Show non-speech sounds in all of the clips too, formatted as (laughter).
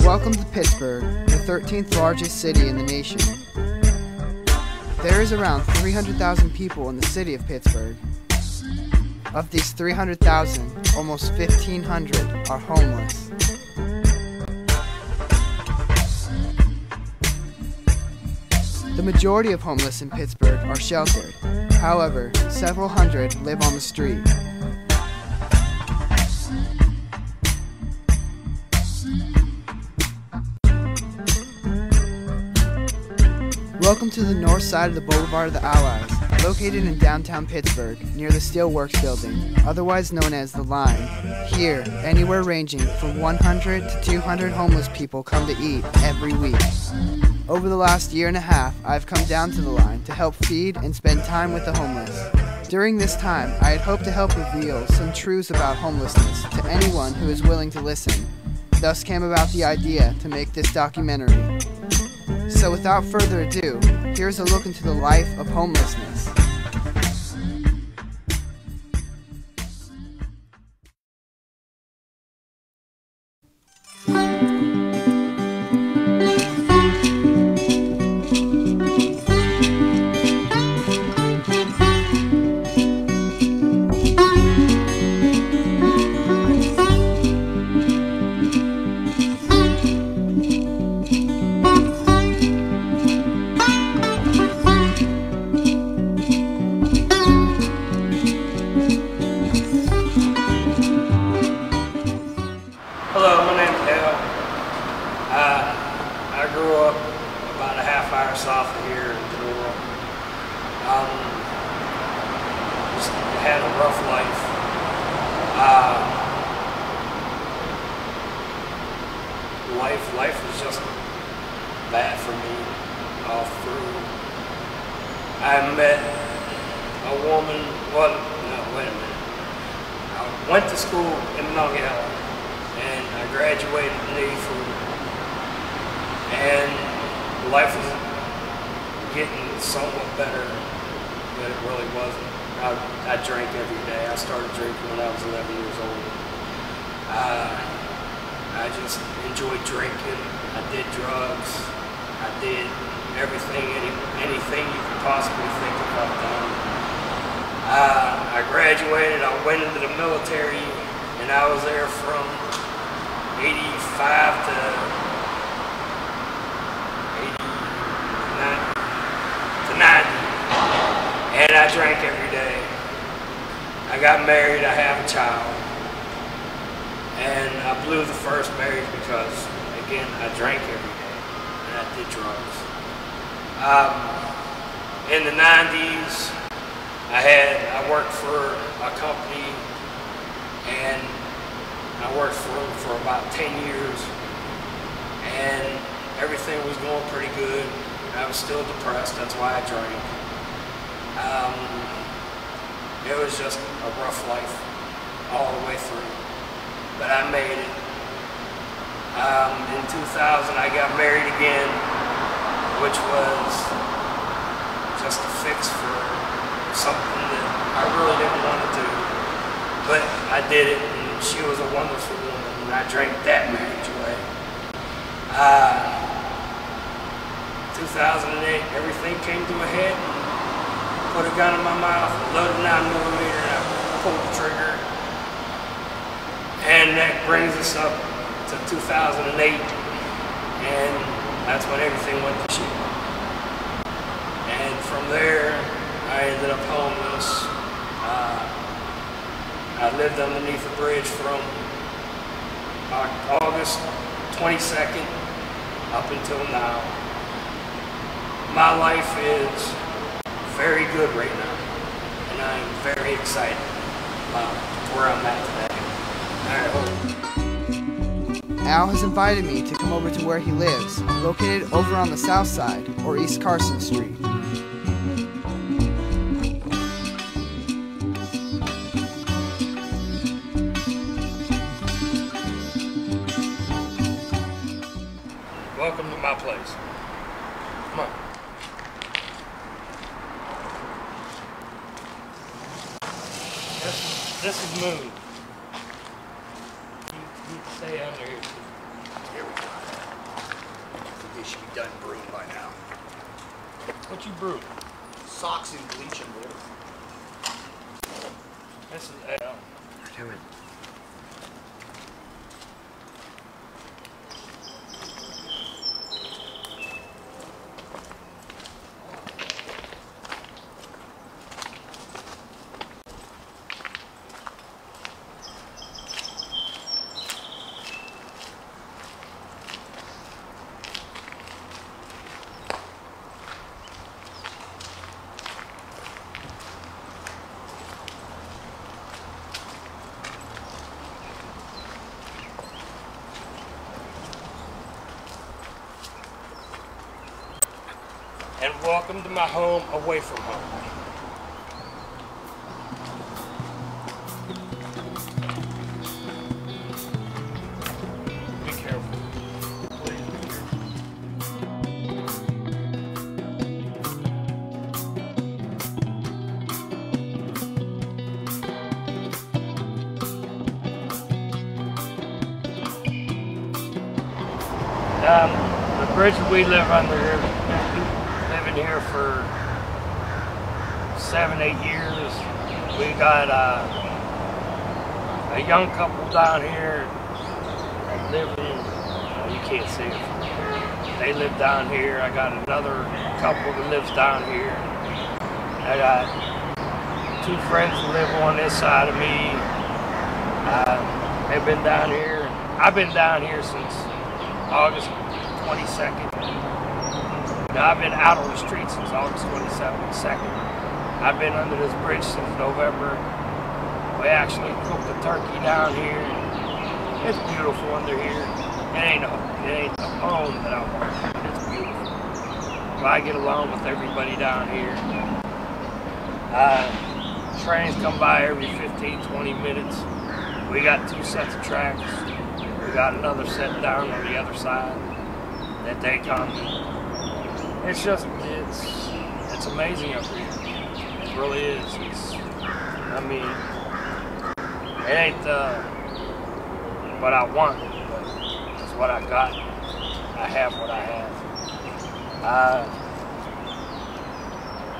Welcome to Pittsburgh, the 13th largest city in the nation. There is around 300,000 people in the city of Pittsburgh. Of these 300,000, almost 1,500 are homeless. The majority of homeless in Pittsburgh are sheltered. However, several hundred live on the street. Welcome to the north side of the Boulevard of the Allies, located in downtown Pittsburgh, near the Steelworks Building, otherwise known as The Line. Here, anywhere ranging from 100 to 200 homeless people come to eat every week. Over the last year and a half, I've come down to the line to help feed and spend time with the homeless. During this time, I had hoped to help reveal some truths about homelessness to anyone who is willing to listen. Thus came about the idea to make this documentary. So without further ado, here's a look into the life of homelessness. Bad for me all through. I met a woman. Well, no, wait a minute. I went to school in Monongahela and I graduated in Navy and life was getting somewhat better, but it really wasn't. I, I drank every day. I started drinking when I was 11 years old. Uh, I just enjoyed drinking. I did drugs. I did everything, any, anything you could possibly think of I've done. Uh, I graduated. I went into the military, and I was there from 85 to 89 to 90. And I drank every day. I got married, I have a child. And I blew the first marriage because, again, I drank every day and I did drugs. Um, in the 90s, I had, I worked for a company and I worked for them for about 10 years and everything was going pretty good. I was still depressed, that's why I drank. Um, it was just a rough life all the way through, but I made it. Um, in 2000, I got married again, which was just a fix for something that I really didn't want to do, but I did it and she was a wonderful woman, and I drank that marriage away. Uh, 2008, everything came to a head. Put a gun in my mouth, loaded 9 millimeter, and I pulled the trigger. And that brings us up to 2008, and that's when everything went to shit. And from there, I ended up homeless. Uh, I lived underneath a bridge from August 22nd up until now. My life is very good right now, and I'm very excited about where I'm at today. Al has invited me to come over to where he lives, located over on the south side, or East Carson Street. Welcome to my place. Come on. This, this is Moon. He, he here. Here we go. They should be done brewing by now. What you brew? Socks and bleach and water. This is ale. Do it. And welcome to my home away from home. Be careful. Please. Um, the bridge we live under here, living here for seven, eight years. We got uh, a young couple down here that live in, uh, you can't see it from here. They live down here. I got another couple that lives down here. I got two friends that live on this side of me. Uh, they've been down here. I've been down here since August 22nd. Now, I've been out on the street since August 22nd. I've been under this bridge since November. We actually cooked a turkey down here. It's beautiful under here. It ain't a, it ain't the home that I want. It's beautiful. But I get along with everybody down here. Uh, trains come by every 15, 20 minutes. We got two sets of tracks. We got another set down on the other side that they come. It's just it's it's amazing up here. It really is. It's I mean it ain't uh, what I want, but it's what I got. I have what I have. Uh,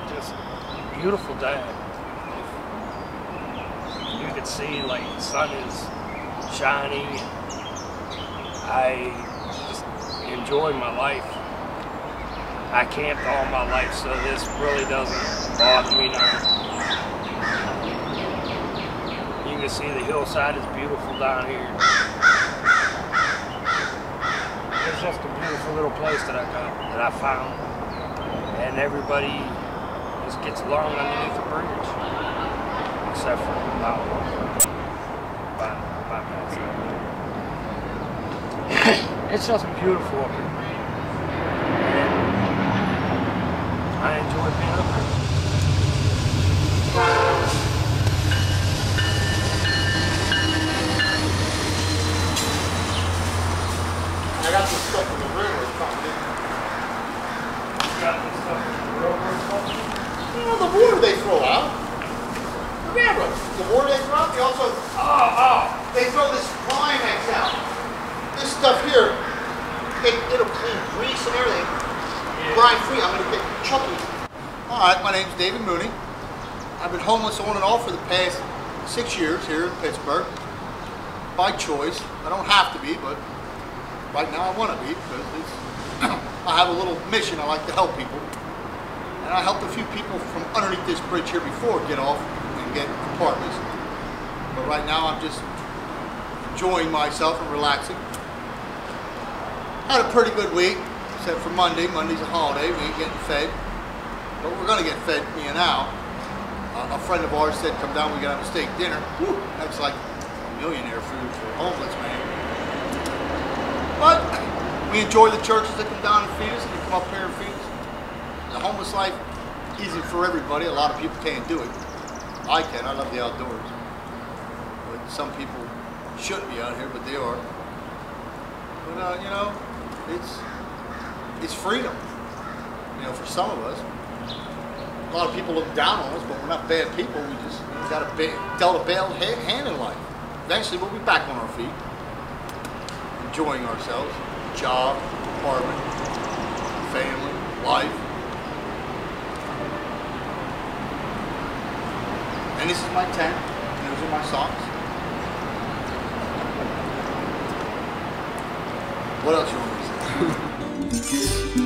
just beautiful day. You could see like the sun is shining. I just enjoy my life. I camped all my life, so this really doesn't bother me. You can see the hillside is beautiful down here. It's just a beautiful little place that I got, that I found. And everybody just gets along underneath the bridge. Except for about that. (coughs) it's just beautiful up here. And I enjoy being up here. I got this stuff from the railroad company. Got this stuff from the railroad company. You know, the water they throw out. The railroad. The water they throw out, they also, Oh, oh. they throw this Primex out. This stuff here, it, it'll clean grease and everything. Brine free, I'm gonna get Chucky. All right, my name's David Mooney. I've been homeless on and off for the past six years here in Pittsburgh. By choice. I don't have to be, but right now I want to be because (clears throat) I have a little mission. I like to help people. And I helped a few people from underneath this bridge here before get off get apartments. But right now I'm just enjoying myself and relaxing. Had a pretty good week, except for Monday. Monday's a holiday. We ain't getting fed. But we're to get fed, me and Al. Uh, a friend of ours said, come down, we got to have a steak dinner. Whew, that's like millionaire food for a homeless man. But we enjoy the churches that come down and feed us and come up here and feed us. The homeless life isn't for everybody. A lot of people can't do it. I can. I love the outdoors. But some people shouldn't be out here, but they are. But uh, you know, it's it's freedom. You know, for some of us. A lot of people look down on us, but we're not bad people. We just we got a ba- dealt a bad hand in life. Eventually, we'll be back on our feet. enjoying ourselves. Job, apartment, family, life. And this is my tent. Those are my socks. What else you want me to say? (laughs)